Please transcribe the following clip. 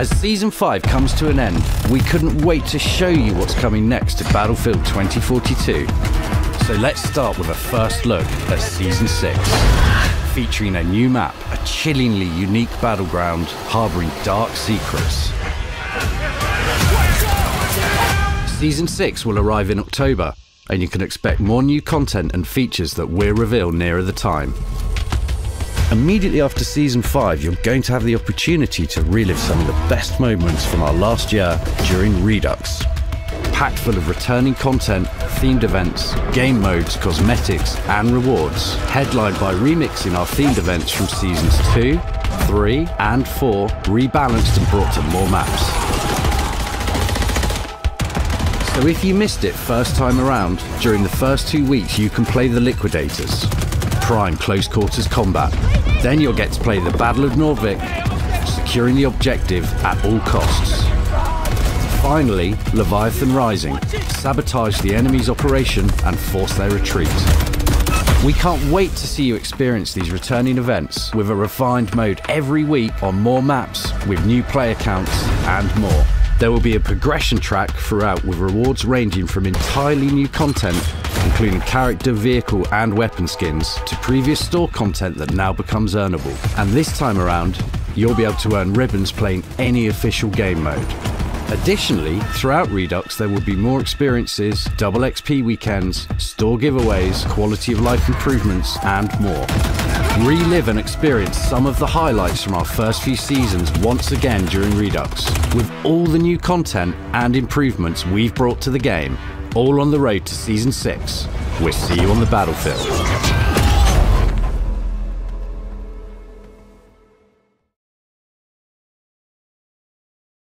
As Season 5 comes to an end, we couldn't wait to show you what's coming next to Battlefield 2042. So let's start with a first look at Season 6, featuring a new map, a chillingly unique battleground harbouring dark secrets. Season 6 will arrive in October, and you can expect more new content and features that we'll reveal nearer the time. Immediately after Season 5, you're going to have the opportunity to relive some of the best moments from our last year during Redux. Packed full of returning content, themed events, game modes, cosmetics, and rewards, headlined by remixing our themed events from Seasons 2, 3, and 4, rebalanced and brought to more maps. So if you missed it first time around, during the first two weeks you can play the Liquidators, prime close quarters combat. Then you'll get to play the Battle of Nordvik, securing the objective at all costs. Finally, Leviathan Rising, sabotage the enemy's operation and force their retreat. We can't wait to see you experience these returning events with a refined mode every week on more maps with new player counts and more. There will be a progression track throughout with rewards ranging from entirely new content, including character, vehicle, and weapon skins, to previous store content that now becomes earnable. And this time around, you'll be able to earn ribbons playing any official game mode. Additionally, throughout Redux, there will be more experiences, double XP weekends, store giveaways, quality of life improvements, and more. Relive and experience some of the highlights from our first few seasons once again during Redux, with all the new content and improvements we've brought to the game, all on the road to Season 6. We'll see you on the battlefield.